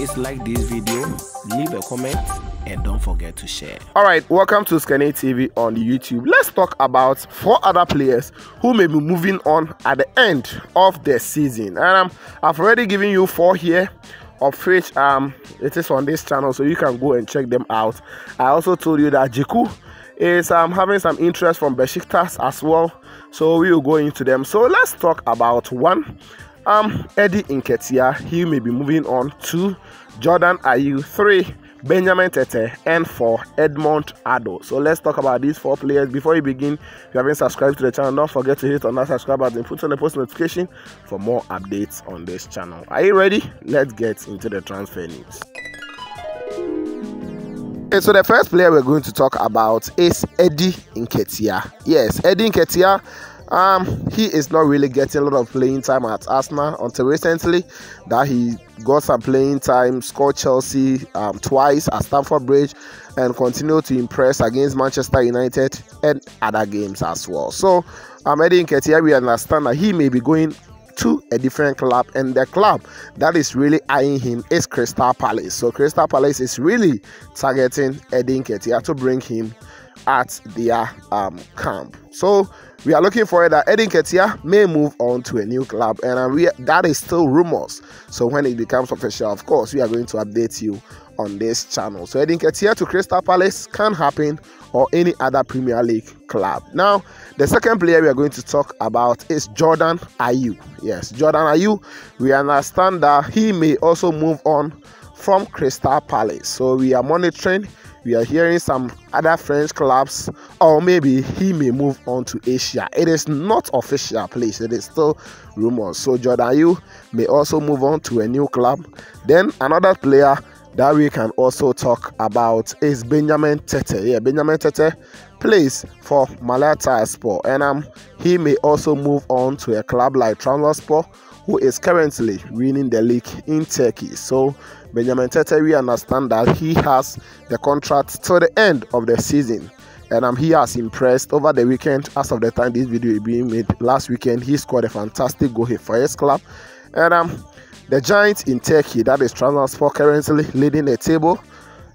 Please like this video, leave a comment, and don't forget to share. All right, welcome to Osikani TV on YouTube. Let's talk about four other players who may be moving on at the end of the season. And um, I've already given you four here of which um it is on this channel so you can go and check them out i also told you that Djiku is um having some interest from besiktas as well so we will go into them so let's talk about one um eddie Nketiah. he may be moving on to jordan ayew three Benjamin Tetteh, and for Edmund Addo. So let's talk about these four players. Before you begin, if you haven't subscribed to the channel, don't forget to hit on that subscribe button, put on the post notification for more updates on this channel. Are you ready? Let's get into the transfer news. Okay, so the first player we're going to talk about is Eddie Nketiah. Yes, Eddie Nketiah um, he is not really getting a lot of playing time at Arsenal until recently that he got some playing time, scored Chelsea um, twice at Stamford Bridge, and continued to impress against Manchester United and other games as well. So, um, Eddie Nketiah, we understand that he may be going to a different club, and the club that is really eyeing him is Crystal Palace. So, Crystal Palace is really targeting Eddie Nketiah to bring him at their um, camp. So we are looking for that Eddie Nketiah may move on to a new club, and uh, we, that is still rumors. So when it becomes official, of course, we are going to update you on this channel. So Eddie Nketiah to Crystal Palace can happen or any other Premier League club. Now, the second player we are going to talk about is Jordan Ayew. Yes, Jordan Ayew. We understand that he may also move on from Crystal Palace. So we are monitoring we are hearing some other French clubs, or maybe he may move on to Asia. It is not official, please. It is still rumors. So Jordan Ayew may also move on to a new club. Then another player that we can also talk about is Benjamin Tetteh. Yeah, Benjamin Tetteh plays for Malatyaspor, and um, he may also move on to a club like Trabzonspor who is currently winning the league in Turkey. So Benjamin Tetteh, we understand that he has the contract till the end of the season. And um, he has impressed over the weekend. As of the time this video is being made, last weekend he scored a fantastic goal for his club. And um, the Giants in Turkey, that is Trabzonspor, currently leading the table.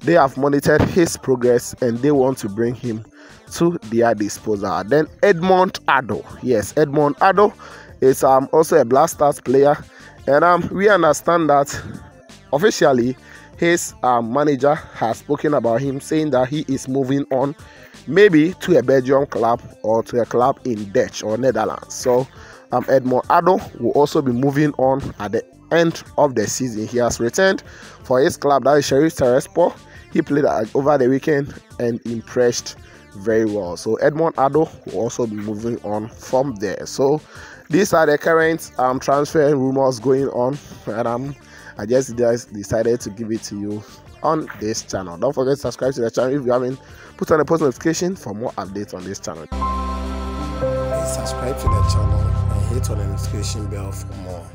They have monitored his progress and they want to bring him to their disposal. Then Edmund Addo, yes, Edmund Addo is um, also a Black Stars player, and um, we understand that officially his um, manager has spoken about him, saying that he is moving on, maybe to a Belgian club or to a club in Dutch or Netherlands. So um, Edmund Addo will also be moving on at the end of the season. He has returned for his club, that is Sheriff Tiraspol. He played over the weekend and impressed very well. So Edmund Addo will also be moving on from there. So these are the current um, transfer rumors going on, and um, I just decided to give it to you on this channel. Don't forget to subscribe to the channel if you haven't. Put on the post notification for more updates on this channel. Subscribe to the channel and hit on the notification bell for more.